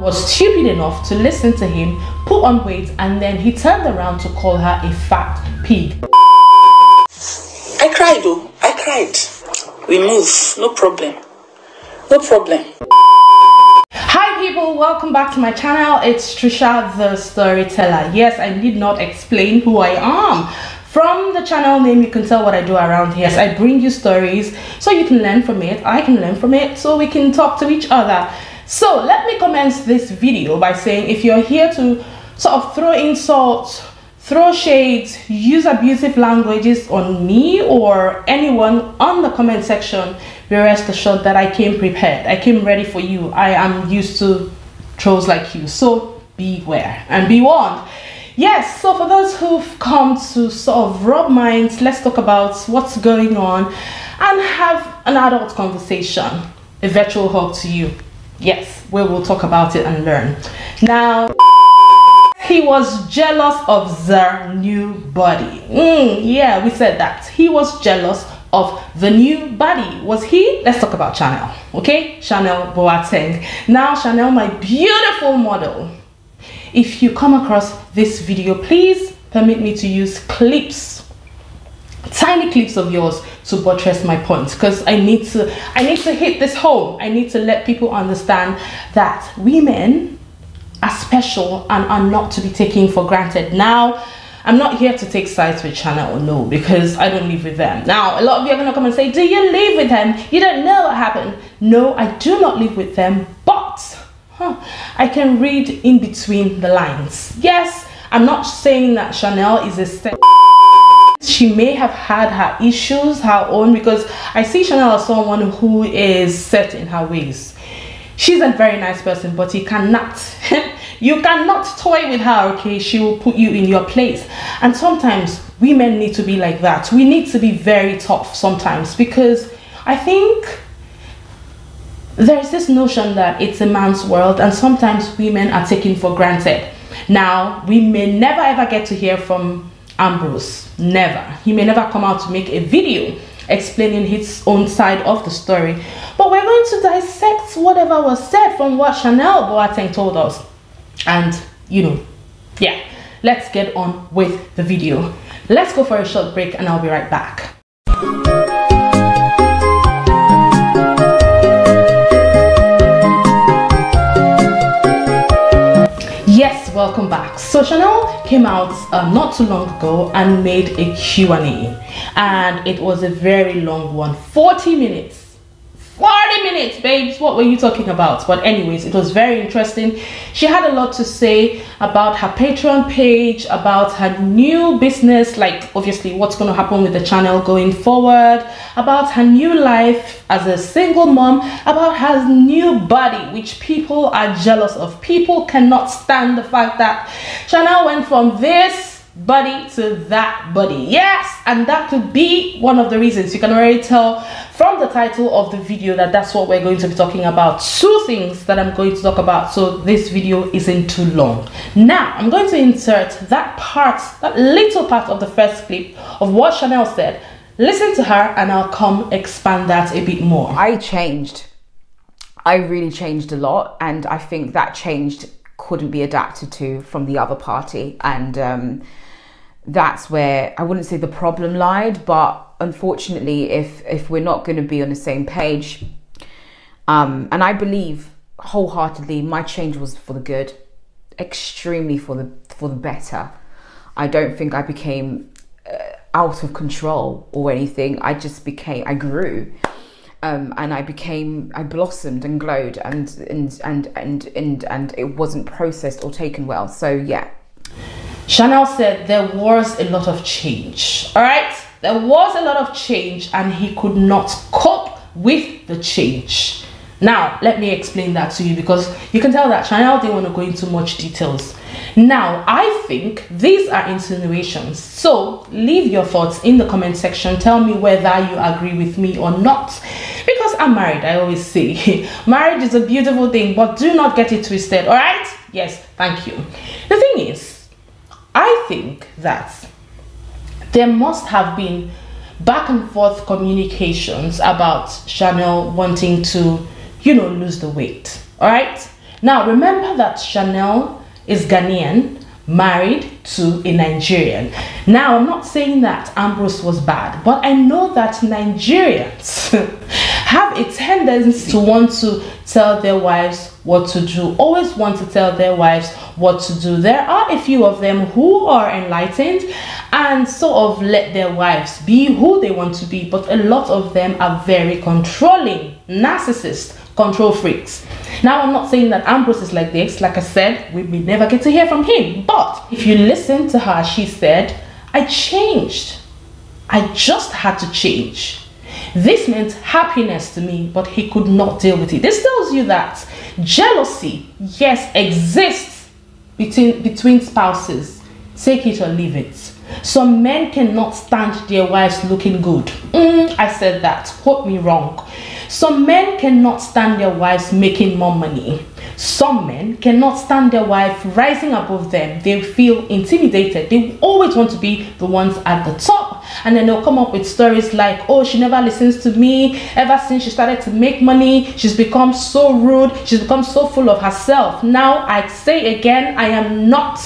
was stupid enough to listen to him, put on weight, and then he turned around to call her a fat pig. I cried, oh, I cried. We move, no problem. No problem. Hi people, welcome back to my channel. It's Tricia the Storyteller. Yes, I need not explain who I am. From the channel name, you can tell what I do around here. Yes, I bring you stories so you can learn from it. I can learn from it so we can talk to each other. So let me commence this video by saying if you're here to sort of throw insults, throw shades, use abusive languages on me or anyone on the comment section, be rest assured that I came prepared. I came ready for you. I am used to trolls like you. So beware and be warned. Yes, so for those who've come to sort of rub minds, let's talk about what's going on and have an adult conversation. A virtual hug to you. Yes, we will talk about it and learn. Now, he was jealous of their new body. Mm, yeah, we said that. He was jealous of the new body. Was he? Let's talk about Chanel. Okay, Chanel Boateng. Now, Chanel, my beautiful model. If you come across this video, please permit me to use clips tiny clips of yours to buttress my point because I need to I need to hit this home. I need to let people understand that women are special and are not to be taken for granted. Now, I'm not here to take sides with Chanel, no, because I don't live with them. Now, a lot of you are to come and say, do you live with them? You don't know what happened. No, I do not live with them, but huh, I can read in between the lines. Yes, I'm not saying that Chanel is a she may have had her issues, her own, because I see Chanel as someone who is set in her ways. She's a very nice person, but you cannot, you cannot toy with her, okay? She will put you in your place. And sometimes women need to be like that. We need to be very tough sometimes because I think there's this notion that it's a man's world and sometimes women are taken for granted. Now, we may never ever get to hear from Ambrose. Never. He may never come out to make a video explaining his own side of the story. But we're going to dissect whatever was said from what Chanel Boateng told us. And, you know, yeah, let's get on with the video. Let's go for a short break and I'll be right back. Came out uh, not too long ago and made a q&a and it was a very long one 40 minutes 40 minutes babes. What were you talking about? But anyways it was very interesting. She had a lot to say about her patreon page about her new business like obviously what's going to happen with the channel going forward about her new life as a single mom about her new body which people are jealous of. People cannot stand the fact that chanel went from this body to that body yes and that could be one of the reasons. You can already tell from the title of the video that that's what we're going to be talking about. Two things that i'm going to talk about so this video isn't too long. Now i'm going to insert that part that little part of the first clip of what chanel said. Listen to her and i'll come expand that a bit more. I changed. I really changed a lot and i think that changed couldn't be adapted to from the other party. And um, that's where I wouldn't say the problem lied, but unfortunately, if if we're not going to be on the same page, um, and I believe wholeheartedly, my change was for the good, extremely for the for the better. I don't think I became uh, out of control or anything. I just became, I grew. Um, and I became, I blossomed and glowed, and and and and and and it wasn't processed or taken well. So yeah, Chanel said there was a lot of change. All right, there was a lot of change, and he could not cope with the change. Now, let me explain that to you because you can tell that Chanel didn't want to go into much details. Now, I think these are insinuations. So, leave your thoughts in the comment section. Tell me whether you agree with me or not. Because I'm married, I always say. Marriage is a beautiful thing, but do not get it twisted, all right? Yes, thank you. The thing is, I think that there must have been back and forth communications about Chanel wanting to, you know, lose the weight. All right. Now, remember that Chanel is Ghanaian, married to a Nigerian. Now, I'm not saying that Ambrose was bad, but I know that Nigerians have a tendency to want to tell their wives what to do, always want to tell their wives what to do. There are a few of them who are enlightened and sort of let their wives be who they want to be, but a lot of them are very controlling, narcissists, control freaks. Now, I'm not saying that Ambrose is like this. Like I said, we may never get to hear from him. But if you listen to her, she said, I changed. I just had to change. This meant happiness to me, but he could not deal with it. This tells you that jealousy, yes, exists between, between spouses. Take it or leave it. Some men cannot stand their wives looking good. Mm, I said that. Quote me wrong. Some men cannot stand their wives making more money. Some men cannot stand their wife rising above them. They feel intimidated. They always want to be the ones at the top. And then they'll come up with stories like, oh, she never listens to me. Ever since she started to make money, she's become so rude. She's become so full of herself. Now, I say again, I am not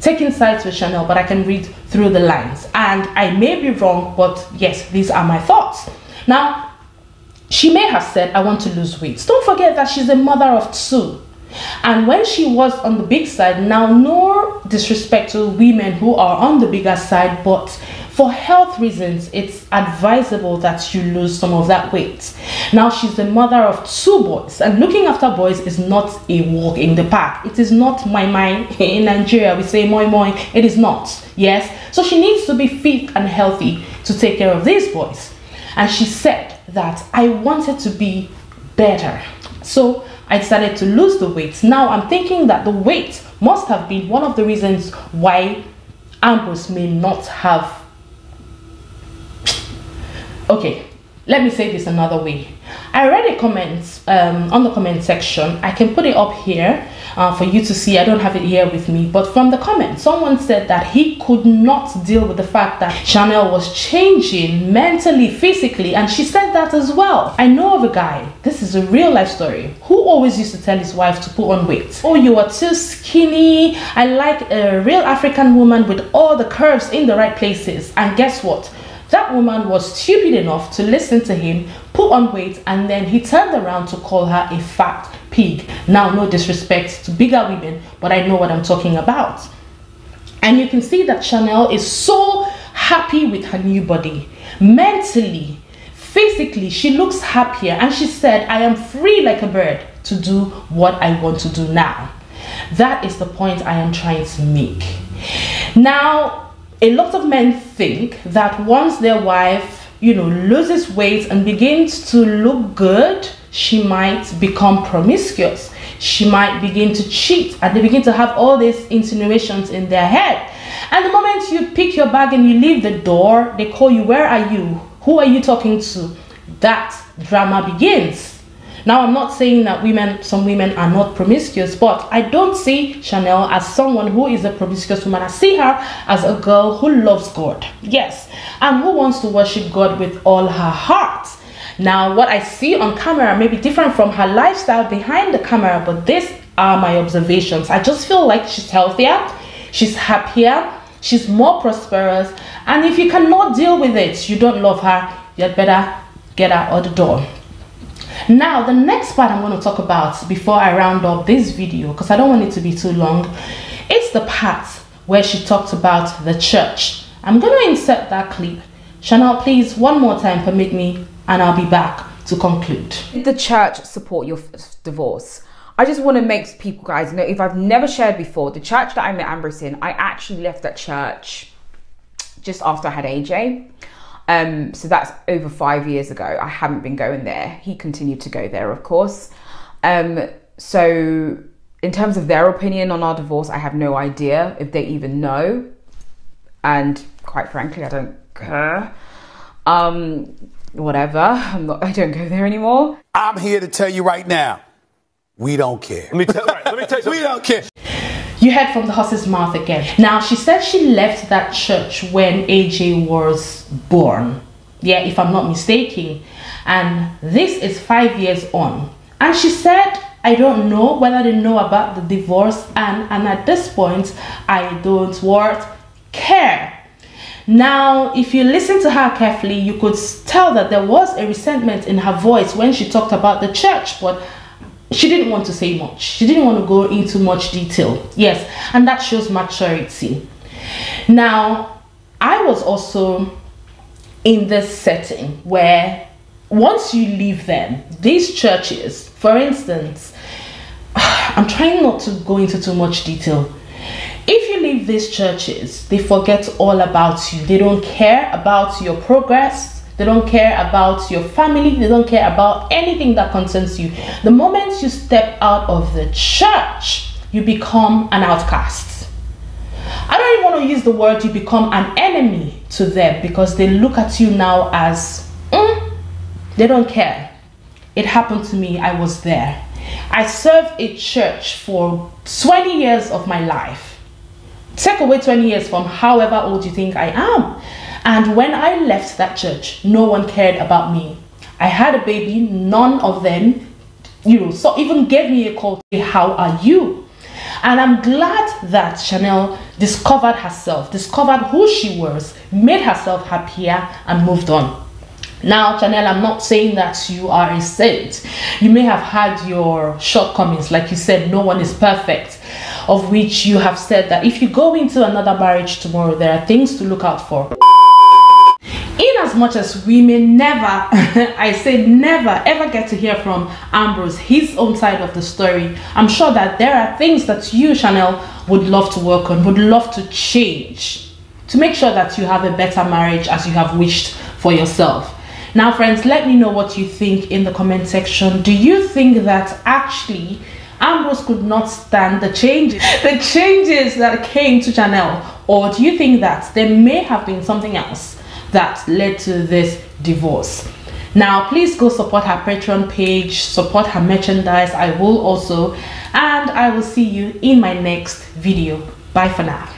taking sides with Chanel, but I can read through the lines. And I may be wrong, but yes, these are my thoughts. Now, she may have said, I want to lose weight. Don't forget that she's a mother of two. And when she was on the big side, now no disrespect to women who are on the bigger side, but for health reasons, it's advisable that you lose some of that weight. Now she's the mother of two boys, and looking after boys is not a walk in the park. It is not my mind. In Nigeria, we say moi moi. It is not. Yes. So she needs to be fit and healthy to take care of these boys. And she said, that I wanted to be better. So I decided to lose the weight. Now I'm thinking that the weight must have been one of the reasons why Ambrose may not have. Okay, let me say this another way. I read a comment um, on the comment section. I can put it up here uh, for you to see. I don't have it here with me, but from the comment, someone said that he could not deal with the fact that Chanel was changing mentally, physically, and she said that as well. I know of a guy, this is a real life story, who always used to tell his wife to put on weight. Oh, you are too skinny. I like a real African woman with all the curves in the right places. And guess what? That woman was stupid enough to listen to him, put on weight, and then he turned around to call her a fat pig. Now, no disrespect to bigger women, but I know what I'm talking about. And you can see that Chanel is so happy with her new body. Mentally, physically, she looks happier. And she said, I am free like a bird to do what I want to do now. That is the point I am trying to make. Now, a lot of men think that once their wife, you know, loses weight and begins to look good, she might become promiscuous. She might begin to cheat and they begin to have all these insinuations in their head. And the moment you pick your bag and you leave the door, they call you, Where are you? Who are you talking to? That drama begins. Now, I'm not saying that women, some women are not promiscuous, but I don't see Chanel as someone who is a promiscuous woman. I see her as a girl who loves God. Yes. And who wants to worship God with all her heart. Now, what I see on camera may be different from her lifestyle behind the camera, but these are my observations. I just feel like she's healthier, she's happier, she's more prosperous, and if you cannot deal with it, you don't love her, you'd better get her out of the door. Now, the next part I'm going to talk about before I round up this video, because I don't want it to be too long, is the part where she talked about the church. I'm going to insert that clip. Chanel, please, one more time, permit me, and I'll be back to conclude. Did the church support your divorce? I just want to make people guys know if I've never shared before, the church that I met Ambrose in, I actually left that church just after I had AJ. Um, so that's over five years ago. I haven't been going there. He continued to go there, of course. Um, so, in terms of their opinion on our divorce, I have no idea if they even know. And quite frankly, I don't care. Um, whatever. I'm not. I don't go there anymore. I'm here to tell you right now, we don't care. Let me tell. Right, let me tell you. we don't care. You heard from the horse's mouth again. Now, she said she left that church when AJ was born. Yeah, if I'm not mistaken. And this is five years on. And she said I don't know whether they know about the divorce, and, and at this point, I don't what care. Now, if you listen to her carefully, you could tell that there was a resentment in her voice when she talked about the church, but she didn't want to say much. She didn't want to go into much detail. Yes, and that shows maturity. Now, I was also in this setting where once you leave them, these churches, for instance, I'm trying not to go into too much detail. If you leave these churches, they forget all about you. They don't care about your progress. They don't care about your family. They don't care about anything that concerns you. The moment you step out of the church, you become an outcast. I don't even want to use the word you become an enemy to them because they look at you now as mm, they don't care. It happened to me, I was there. I served a church for 20 years of my life. Take away 20 years from however old you think I am. And when I left that church, no one cared about me. I had a baby, none of them, you know, so even gave me a call to say, How are you? And I'm glad that Chanel discovered herself, discovered who she was, made herself happier, and moved on. Now, Chanel, I'm not saying that you are a saint. You may have had your shortcomings. Like you said, no one is perfect. Of which you have said that if you go into another marriage tomorrow, there are things to look out for. In as much as we may never, I say never, ever get to hear from Ambrose, his own side of the story, I'm sure that there are things that you, Chanel, would love to work on, would love to change to make sure that you have a better marriage as you have wished for yourself. Now, friends, let me know what you think in the comment section. Do you think that actually Ambrose could not stand the changes, the changes that came to Chanel? Or do you think that there may have been something else that led to this divorce? Now, please go support her Patreon page, support her merchandise. I will also, and I will see you in my next video. Bye for now.